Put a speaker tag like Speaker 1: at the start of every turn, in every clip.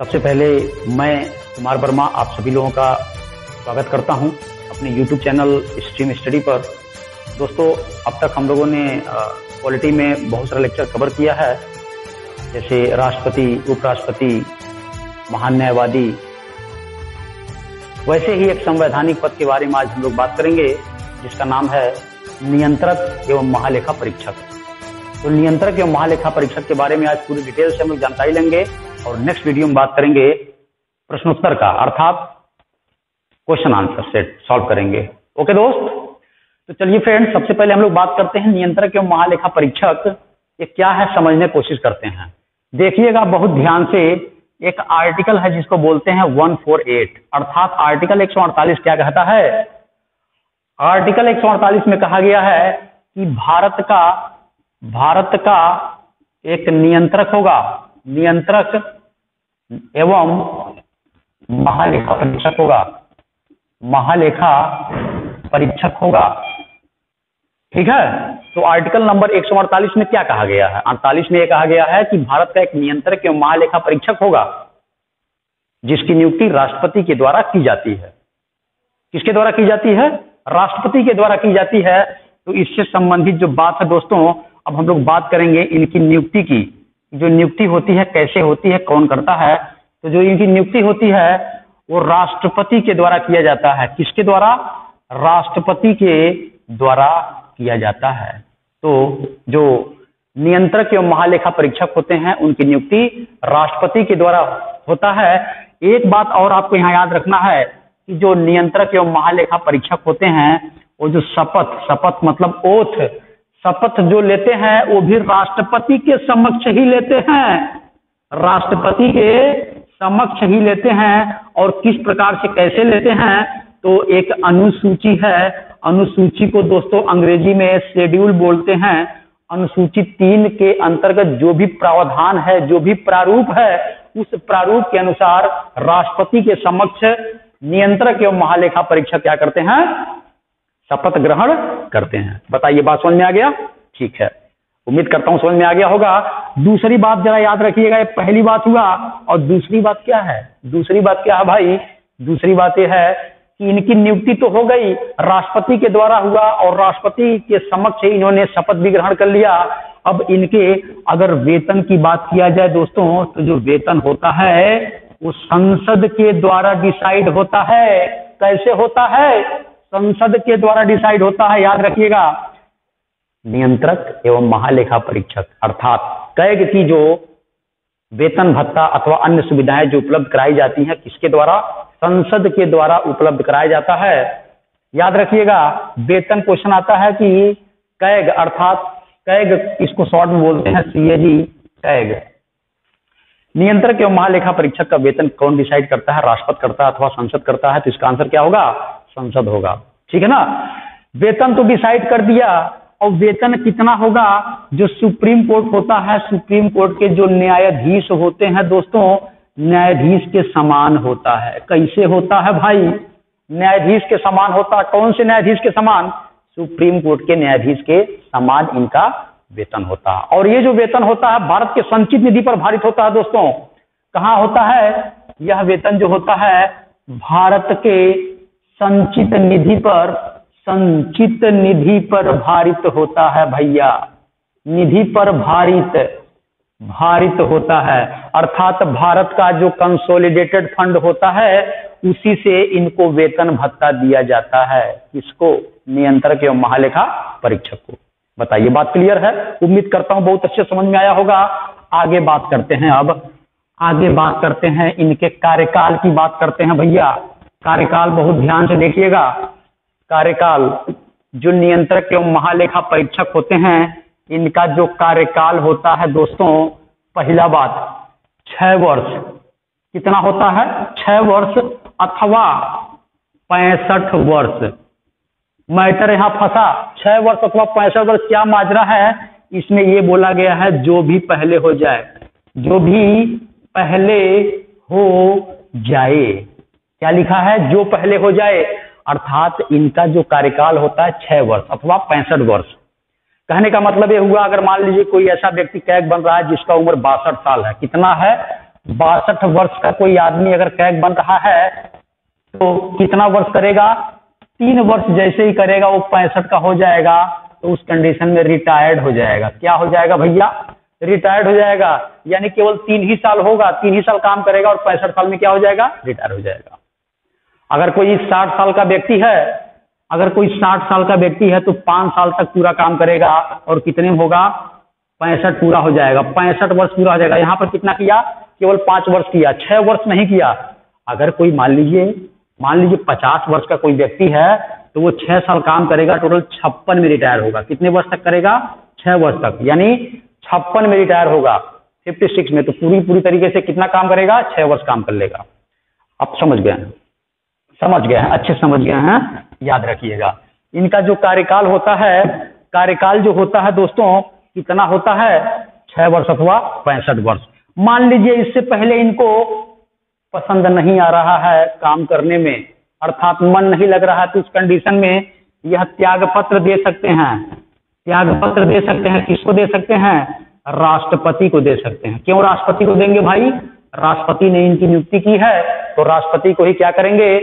Speaker 1: सबसे पहले मैं कुमार वर्मा आप सभी लोगों का स्वागत करता हूँ अपने YouTube चैनल स्ट्रीम स्टडी पर। दोस्तों, अब तक हम लोगों ने क्वालिटी में बहुत सारा लेक्चर कवर किया है। जैसे राष्ट्रपति, उपराष्ट्रपति, महान न्यायवादी, वैसे ही एक संवैधानिक पद के बारे में आज हम लोग बात करेंगे, जिसका नाम है नियंत्रक एवं महालेखा परीक्षक। तो नियंत्रक एवं महालेखा परीक्षक के बारे में आज पूरी डिटेल से हम लोग जानकारी लेंगे। और नेक्स्ट वीडियो में बात करेंगे प्रश्नोत्तर का, अर्थात क्वेश्चन आंसर सेट सॉल्व करेंगे। ओके दोस्त? तो चलिए फ्रेंड सबसे पहले हम लोग बात करते हैं नियंत्रक एवं महालेखा परीक्षक, ये क्या है समझने कोशिश करते हैं। देखिएगा, बहुत ध्यान से एक आर्टिकल है जिसको बोलते हैं 148 अर्थात आर्टिकल 148 क्या कहता है? आर्टिकल 148 में कहा गया है कि भारत का भारत का एक नियंत्रक होगा। नियंत्रक एवं महालेखा परीक्षक होगा। महालेखा परीक्षक होगा। ठीक है? तो आर्टिकल नंबर एक सौ अड़तालीस में क्या कहा गया है? अड़तालीस में यह कहा गया है कि भारत का एक नियंत्रक एवं महालेखा परीक्षक होगा, जिसकी नियुक्ति राष्ट्रपति के द्वारा की जाती है। किसके द्वारा की जाती है? राष्ट्रपति के द्वारा की जाती है। तो इससे संबंधित जो बात है दोस्तों, अब हम लोग बात करेंगे इनकी नियुक्ति की। जो नियुक्ति होती है, कैसे होती है, कौन करता है तो जो इनकी नियुक्ति होती है, वो राष्ट्रपति के द्वारा किया जाता है। किसके द्वारा? राष्ट्रपति के द्वारा किया जाता है। तो जो नियंत्रक एवं महालेखा परीक्षक होते हैं, उनकी नियुक्ति राष्ट्रपति के द्वारा होता है। एक बात और आपको यहाँ याद रखना है कि जो नियंत्रक एवं महालेखा परीक्षक होते हैं, वो जो शपथ शपथ मतलब ओथ शपथ जो लेते हैं, वो भी राष्ट्रपति के समक्ष ही लेते हैं। राष्ट्रपति के समक्ष ही लेते हैं और किस प्रकार से कैसे लेते हैं तो एक अनुसूची है। अनुसूची को दोस्तों अंग्रेज़ी में शेड्यूल बोलते हैं। अनुसूची तीन के अंतर्गत जो भी प्रावधान है, जो भी प्रारूप है, उस प्रारूप के अनुसार राष्ट्रपति के समक्ष नियंत्रक एवं महालेखा परीक्षा क्या करते हैं शपथ ग्रहण करते हैं। बताइए, बात समझ में आ गया? ठीक है। उम्मीद करता हूँ समझ में आ गया होगा। दूसरी बात जरा याद रखिएगा पहली बात हुआ, और दूसरी बात क्या है? दूसरी बात क्या है भाई? दूसरी बात यह है कि इनकी नियुक्ति तो हो गई, राष्ट्रपति के द्वारा हुआ, और राष्ट्रपति के समक्ष इन्होंने शपथ भी ग्रहण कर लिया। अब इनके अगर वेतन की बात किया जाए दोस्तों तो जो वेतन होता है, वो संसद के द्वारा डिसाइड होता है। कैसे होता है? संसद के द्वारा डिसाइड होता है, याद रखिएगा। नियंत्रक एवं महालेखा परीक्षक, अर्थात कैग की जो वेतन भत्ता अथवा अन्य सुविधाएँ जो उपलब्ध कराई जाती हैं, किसके द्वारा? संसद के द्वारा उपलब्ध कराया जाता है। याद रखिएगा, वेतन क्वेश्चन आता है कि कैग, अर्थात कैग इसको शॉर्ट में बोलते हैं सीएजी कैग। नियंत्रक एवं महालेखा परीक्षक का वेतन कौन डिसाइड करता है? राष्ट्रपति करता है अथवा संसद करता है तो इसका आंसर क्या होगा? संसद होगा। ठीक है ना? वेतन तो डिसाइड कर दिया। और वेतन कितना होगा? जो सुप्रीम कोर्ट होता है, सुप्रीम कोर्ट के जो न्यायाधीश होते हैं दोस्तों, न्यायाधीश के समान होता है। कैसे होता है भाई? न्यायाधीश के समान होता है। कौन से न्यायाधीश के समान? सुप्रीम कोर्ट के न्यायाधीश के समान इनका वेतन होता। है और ये जो वेतन होता है, भारत के संचित निधि पर भारित होता है दोस्तों। कहाँ होता है? यह वेतन जो होता है, भारत के संचित निधि पर, संचित निधि पर भारित होता है भैया। निधि पर भारित भारित होता है। अर्थात भारत का जो कंसोलिडेटेड फंड होता है, उसी से इनको वेतन भत्ता दिया जाता है। इसको नियंत्रक एवं महालेखा परीक्षक को। बताइए, बात क्लियर है? उम्मीद करता हूँ बहुत अच्छे समझ में आया होगा। आगे बात करते हैं अब। आगे बात करते हैं, इनके कार्यकाल की बात करते हैं भैया। कार्यकाल बहुत ध्यान से देखिएगा। कार्यकाल जो नियंत्रक एवं महालेखा परीक्षक होते हैं, इनका जो कार्यकाल होता है दोस्तों, पहला बात, छह वर्ष। कितना होता है? छह वर्ष अथवा पैंसठ वर्ष। मैटर यहाँ फंसा। छह वर्ष अथवा पैंसठ वर्ष क्या माजरा है? इसमें ये बोला गया है, जो भी पहले हो जाए, जो भी पहले हो जाए। क्या लिखा है? जो पहले हो जाए। अर्थात इनका जो कार्यकाल होता है छह वर्ष अथवा पैंसठ वर्ष। कहने का मतलब यह हुआ, अगर मान लीजिए कोई ऐसा व्यक्ति कैग बन रहा है जिसका उम्र बासठ साल है। कितना है? बासठ वर्ष का कोई आदमी अगर कैग बन रहा है तो कितना वर्ष करेगा? तीन वर्ष जैसे ही करेगा, वो पैंसठ का हो जाएगा तो उस कंडीशन में रिटायर्ड हो जाएगा। क्या हो जाएगा भैया? रिटायर्ड हो जाएगा। यानी केवल तीन ही साल होगा, तीन ही साल काम करेगा और पैंसठ साल में क्या हो जाएगा? रिटायर हो जाएगा। अगर कोई साठ साल का व्यक्ति है, अगर कोई साठ साल का व्यक्ति है तो पाँच साल तक पूरा काम करेगा और कितने होगा? पैंसठ पूरा हो जाएगा। पैंसठ वर्ष पूरा हो जाएगा। यहाँ पर कितना किया? केवल पाँच वर्ष किया। छह वर्ष नहीं किया। अगर कोई मान लीजिए मान लीजिए पचास वर्ष का कोई व्यक्ति है तो वो छह साल काम करेगा, टोटल छप्पन में रिटायर होगा। कितने वर्ष तक करेगा? छह वर्ष तक। यानी छप्पन में रिटायर होगा। फिफ्टी सिक्स में। तो पूरी पूरी तरीके से कितना काम करेगा? छह वर्ष काम कर लेगा। आप समझ गए। समझ गए हैं, अच्छे समझ गए हैं, याद रखिएगा। इनका जो कार्यकाल होता है, कार्यकाल जो होता है दोस्तों, कितना होता है? छह वर्ष अथवा पैंसठ वर्ष। मान लीजिए इससे पहले इनको पसंद नहीं आ रहा है काम करने में, अर्थात मन नहीं लग रहा है तो उस कंडीशन में यह त्याग पत्र दे सकते हैं। त्याग पत्र दे सकते हैं, किसको दे सकते हैं? राष्ट्रपति को दे सकते हैं। क्यों राष्ट्रपति को देंगे भाई? राष्ट्रपति ने इनकी नियुक्ति की है तो राष्ट्रपति को ही क्या करेंगे?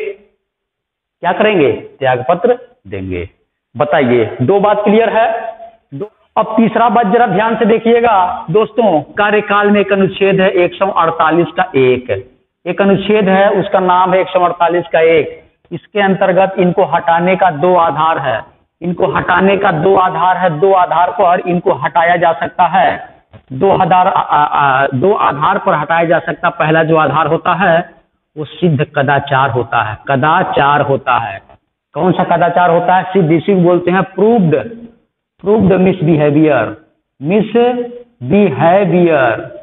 Speaker 1: क्या करेंगे? त्याग पत्र देंगे। बताइए, दो बात क्लियर है? दो अब तीसरा बात जरा ध्यान से देखिएगा। दोस्तों, कार्यकाल में एक अनुच्छेद है 148 का एक। एक अनुच्छेद है, उसका नाम है 148 का एक। इसके अंतर्गत इनको हटाने का दो आधार है। इनको हटाने का दो आधार है। दो आधार पर इनको हटाया जा सकता है। दो आधार दो आधार पर हटाया जा सकता। पहला जो आधार होता है वो सिद्ध कदाचार होता है। कदाचार होता है। कौन सा कदाचार होता है? सिद्ध इसी बोलते हैं proved. Proved misbehaviour misbehaviour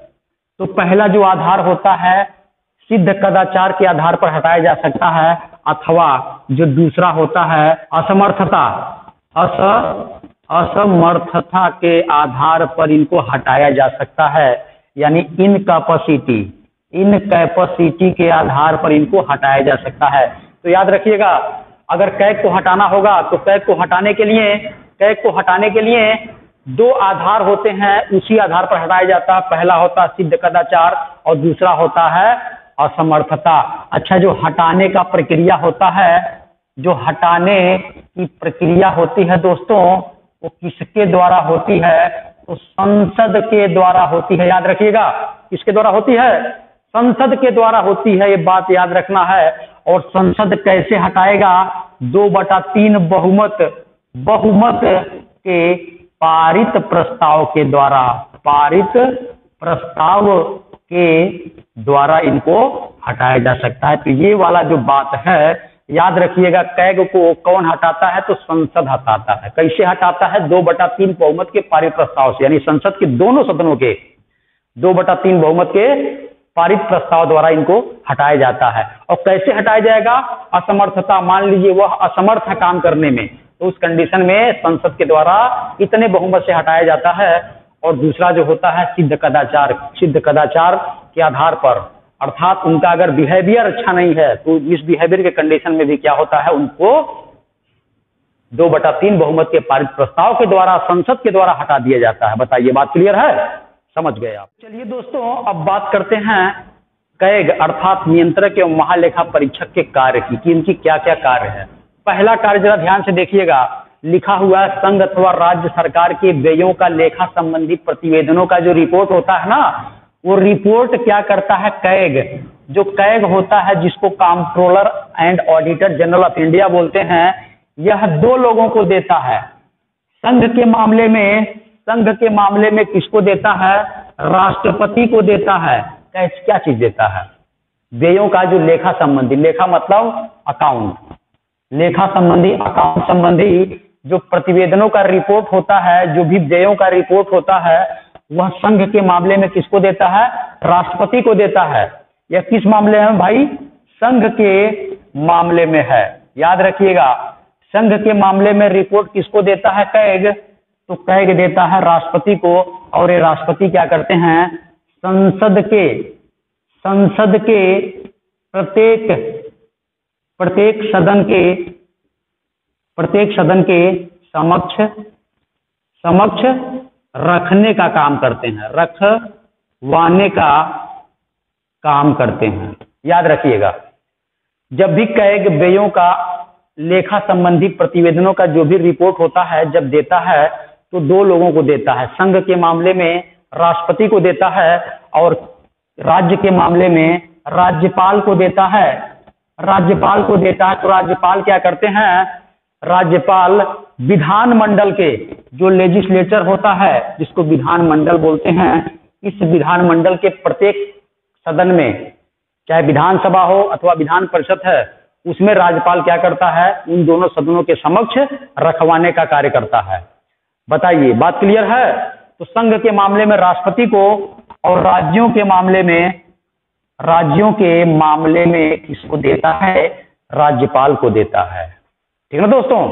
Speaker 1: तो पहला जो आधार होता है, सिद्ध कदाचार के आधार पर हटाया जा सकता है, अथवा जो दूसरा होता है, असमर्थता। अस, असमर्थता के आधार पर इनको हटाया जा सकता है, यानी इन कैपेसिटी इन कैपेसिटी के आधार पर इनको हटाया जा सकता है। तो याद रखिएगा, अगर कैग को हटाना होगा तो कैग को हटाने के लिए, कैग को हटाने के लिए दो आधार होते हैं, उसी आधार पर हटाया जाता है। पहला होता है सिद्ध कदाचार और दूसरा होता है असमर्थता। अच्छा जो हटाने का प्रक्रिया होता है, जो हटाने की प्रक्रिया होती है दोस्तों, वो किसके द्वारा होती है? तो संसद के द्वारा होती है। याद रखिएगा, किसके द्वारा होती है? संसद के द्वारा होती है, ये बात याद रखना है। और संसद कैसे हटाएगा? दो बटा तीन बहुमत बहुमत के पारित प्रस्ताव के द्वारा। पारित प्रस्ताव के द्वारा इनको हटाया जा सकता है। तो ये वाला जो बात है, याद रखिएगा, कैग को कौन हटाता है? तो संसद हटाता है। कैसे हटाता है? दो बटा तीन बहुमत के पारित प्रस्ताव से। यानी संसद के दोनों सदनों के, दो बटा तीन बहुमत के पारित प्रस्ताव द्वारा इनको हटाया जाता है। और कैसे हटाया जाएगा? असमर्थता, मान लीजिए वह असमर्थ है काम करने में तो उस कंडीशन में संसद के द्वारा इतने बहुमत से हटाया जाता है। और दूसरा जो होता है, सिद्ध कदाचार। सिद्ध कदाचार के आधार पर, अर्थात उनका अगर बिहेवियर अच्छा नहीं है तो इस बिहेवियर के कंडीशन में भी क्या होता है? उनको दो बटा तीन बहुमत के पारित प्रस्ताव के द्वारा, संसद के द्वारा हटा दिया जाता है। बताइए, बात क्लियर है? समझ गए आप। चलिए दोस्तों, अब बात करते हैं कैग अर्थात नियंत्रक एवं महालेखा परीक्षक के कार्य की, कि इनकी क्या क्या कार्य है। पहला कार्य जरा ध्यान से देखिएगा। लिखा हुआ संघ अथवा राज्य सरकार के व्ययों का लेखा संबंधी प्रतिवेदनों का जो रिपोर्ट होता है ना, वो रिपोर्ट क्या करता है कैग? जो कैग होता है, जिसको controller and auditor general of India बोलते हैं, यह दो लोगों को देता है। संघ के मामले में संघ के मामले में किसको देता है? राष्ट्रपति को देता है। कैसे, क्या चीज़ देता है? व्ययों का जो लेखा संबंधी, लेखा मतलब अकाउंट लेखा संबंधी अकाउंट संबंधी जो प्रतिवेदनों का रिपोर्ट होता है, जो भी व्ययों का रिपोर्ट होता है, वह संघ के मामले में किसको देता है? राष्ट्रपति को देता है। यह किस मामले में भाई? संघ के मामले में है। याद रखिएगा, संघ के मामले में रिपोर्ट किसको देता है? कैग। तो कैग देता है राष्ट्रपति को, और ये राष्ट्रपति क्या करते हैं? संसद के संसद के प्रत्येक प्रत्येक सदन के, प्रत्येक सदन के समक्ष समक्ष रखने का काम करते हैं। रखवाने का काम करते हैं। याद रखिएगा, जब भी कैग व्ययों का लेखा संबंधी प्रतिवेदनों का जो भी रिपोर्ट होता है, जब देता है तो दो लोगों को देता है। संघ के मामले में राष्ट्रपति को देता है और राज्य के मामले में राज्यपाल को देता है। राज्यपाल को देता है तो राज्यपाल क्या करते हैं? राज्यपाल विधान मंडल के जो लेजिस्लेचर होता है, जिसको विधानमंडल बोलते हैं, इस विधान मंडल के प्रत्येक सदन में, चाहे विधानसभा हो अथवा विधान परिषद है, उसमें राज्यपाल क्या करता है? उन दोनों सदनों के समक्ष रखवाने का कार्य करता है। बताइए, बात क्लियर है? तो संघ के मामले में, राष्ट्रपति को और राज्यों के मामले में, राज्यों के मामले में किसको देता है? राज्यपाल को देता है। ठीक है ना दोस्तों?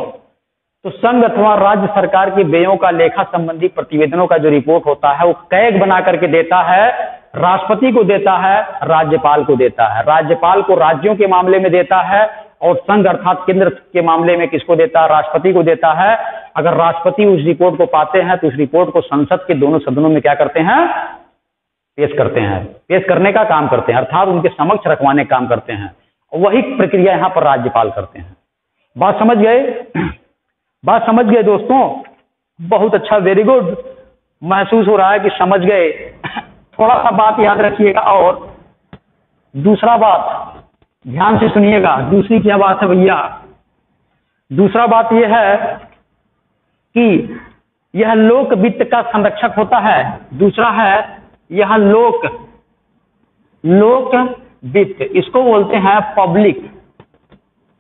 Speaker 1: तो संघ अथवा राज्य सरकार के व्ययों का लेखा संबंधी प्रतिवेदनों का जो रिपोर्ट होता है, वो कैग बना करके देता है, राष्ट्रपति को देता है, राज्यपाल को देता है। राज्यपाल को राज्यों के मामले में देता है और संघ अर्थात केंद्र के मामले में किसको देता है? राष्ट्रपति को देता है। अगर राष्ट्रपति उस रिपोर्ट को पाते हैं तो उस रिपोर्ट को संसद के दोनों सदनों में क्या करते हैं? पेश करते हैं। पेश करने का काम करते हैं, अर्थात उनके समक्ष रखवाने का काम करते हैं। वही प्रक्रिया यहाँ पर राज्यपाल करते हैं। बात समझ गए? बात समझ गए दोस्तों? बहुत अच्छा वेरी गुड महसूस हो रहा है कि समझ गए। थोड़ा सा बात याद रखिएगा और दूसरा बात ध्यान से सुनिएगा। दूसरी क्या बात है भैया? दूसरा बात यह है कि यह लोक वित्त का संरक्षक होता है। दूसरा है, यह लोक लोक वित्त, इसको बोलते हैं पब्लिक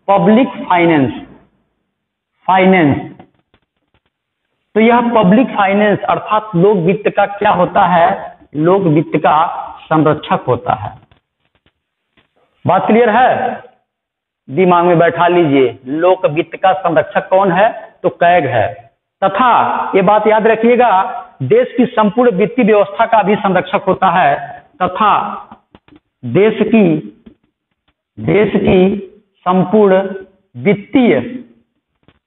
Speaker 1: पब्लिक फाइनेंस फाइनेंस तो यह पब्लिक फाइनेंस अर्थात लोक वित्त का क्या होता है? लोक वित्त का संरक्षक होता है। बात क्लियर है? दिमाग में बैठा लीजिए। लोक वित्त का संरक्षक कौन है? तो कैग है। तथा ये बात याद रखिएगा, देश की संपूर्ण वित्तीय व्यवस्था का भी संरक्षक होता है। तथा देश की देश की संपूर्ण वित्तीय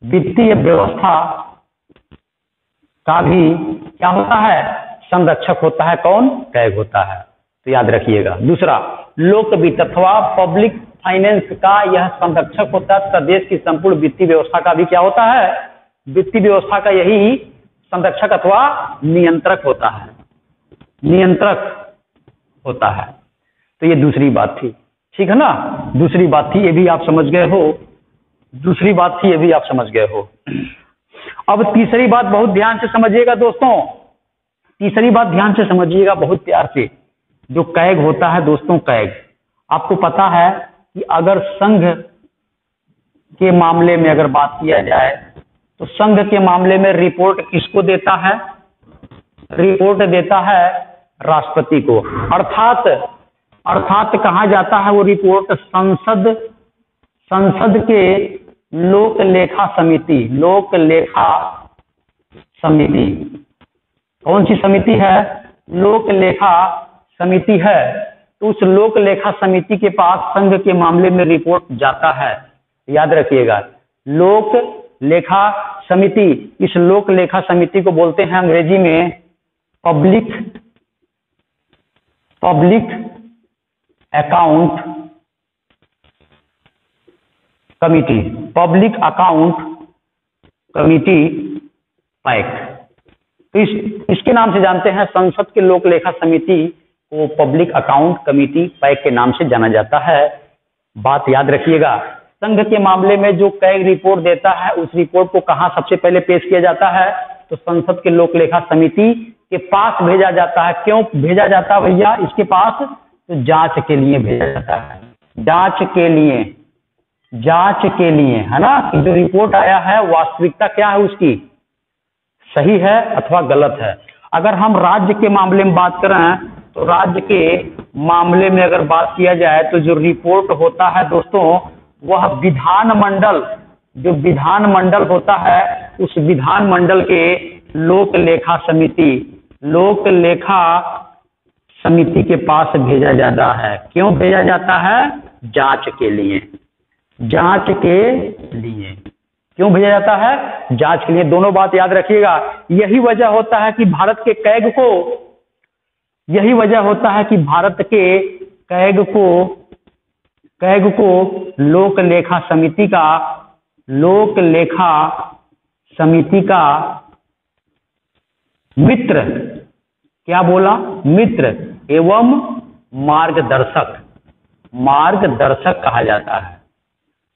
Speaker 1: वित्तीय व्यवस्था का भी क्या होता है? संरक्षक होता है कौन? कैग होता है। तो याद रखिएगा। दूसरा लोक वित्त अथवा पब्लिक फाइनेंस का यह संरक्षक होता है देश की संपूर्ण वित्तीय व्यवस्था का भी क्या होता है? वित्तीय व्यवस्था का यही संरक्षक अथवा नियंत्रक होता है। नियंत्रक होता है। तो ये दूसरी बात थी। ठीक है ना? दूसरी बात थी, ये भी आप समझ गए हो। दूसरी बात थी, ये भी आप समझ गए हो। अब तीसरी बात बहुत ध्यान से समझिएगा दोस्तों। तीसरी बात ध्यान से समझिएगा, बहुत प्यार से। जो कैग होता है दोस्तों कैग। आपको पता है कि अगर संघ के मामले में अगर बात किया जाए तो संघ के मामले में रिपोर्ट किसको देता है? रिपोर्ट देता है राष्ट्रपति को। अर्थात अर्थात कहा जाता है वो रिपोर्ट? संसद संसद के लोक लेखा समिति, लोक लेखा समिति। कौन सी समिति है? लोक लेखा समिति है तो उस लोक लेखा समिति के पास संघ के मामले में रिपोर्ट जाता है। याद रखिएगा लोक लेखा समिति, इस लोक लेखा समिति को बोलते हैं अंग्रेज़ी में public public account committee public account committee PAC तो इस, इसके नाम से जानते हैं संसद के लोक लेखा समिति को पब्लिक अकाउंट कमिटी पैक के नाम से जाना जाता है। बात याद रखिएगा, संघ के मामले में जो कैग रिपोर्ट देता है, उस रिपोर्ट को कहा सबसे पहले पेश किया जाता है? तो संसद के लोक लेखा समिति के पास भेजा जाता है। क्यों भेजा जाता है भैया? इसके पास तो जाँच के लिए भेजा जाता है। जाँच के लिए, जाँच के लिए, है ना? जो रिपोर्ट आया है, वास्तविकता क्या है उसकी? सही है अथवा गलत है? अगर हम राज्य के मामले में बात करें तो राज्य के मामले में अगर बात किया जाए तो जो रिपोर्ट होता है दोस्तों, वह विधानमंडल जो विधान मंडल होता है, उस विधानमंडल के लोक लेखा समिति, लोक लेखा समिति के पास भेजा जाता है। क्यों भेजा जाता है? जाँच के लिए। जाँच के लिए। क्यों भेजा जाता है? जाँच के लिए। दोनों बात याद रखिएगा। यही वजह होता है कि भारत के कैग को यही वजह होता है कि भारत के कैग को कैग को लोक लेखा समिति का लोक लेखा समिति का मित्र, क्या बोला? मित्र एवं मार्गदर्शक। मार्गदर्शक कहा जाता है।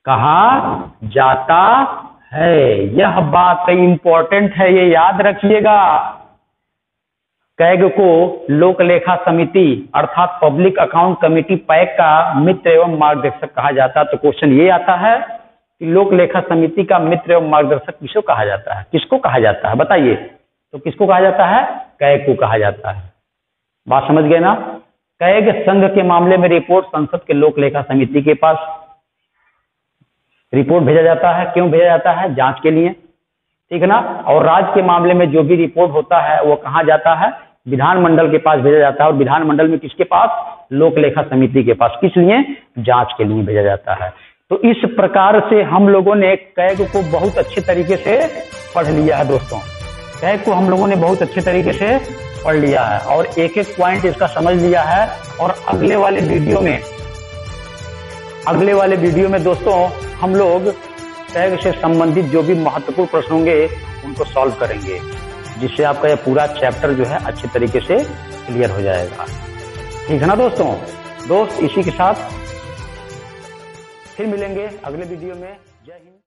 Speaker 1: कहा जाता है। यह बात इंपॉर्टेंट है, ये याद रखिएगा। कैग को लोक लेखा समिति अर्थात पब्लिक अकाउंट कमेटी पैक का मित्र एवं मार्गदर्शक कहा जाता है। तो क्वेश्चन ये आता है कि लोक लेखा समिति का मित्र एवं मार्गदर्शक किसको कहा जाता है? किसको कहा जाता है? बताइए। तो किसको कहा जाता है? कैग को कहा जाता है। बात समझ गए ना? कैग संघ के मामले में रिपोर्ट संसद के लोक लेखा समिति के पास रिपोर्ट भेजा जाता है। क्यों भेजा जाता है? जाँच के लिए। ठीक है ना? और राज्य के मामले में जो भी रिपोर्ट होता है, वो कहा जाता है? विधानमंडल के पास भेजा जाता है और विधानमंडल में किसके पास? लोक लेखा समिति के पास। किस लिए? जाँच के लिए भेजा जाता है। तो इस प्रकार से हम लोगों ने कैग को बहुत अच्छे तरीके से पढ़ लिया है दोस्तों। कैग को हम लोगों ने बहुत अच्छे तरीके से पढ़ लिया है और एक एक पॉइंट इसका समझ लिया है और अगले वाले वीडियो में, अगले वाले वीडियो में दोस्तों हम लोग टैग से संबंधित जो भी महत्वपूर्ण प्रश्न होंगे, उनको सॉल्व करेंगे। जिससे आपका यह पूरा चैप्टर जो है अच्छे तरीके से क्लियर हो जाएगा। ठीक है ना दोस्तों? दोस्त, इसी के साथ फिर मिलेंगे अगले वीडियो में। जय हिंद।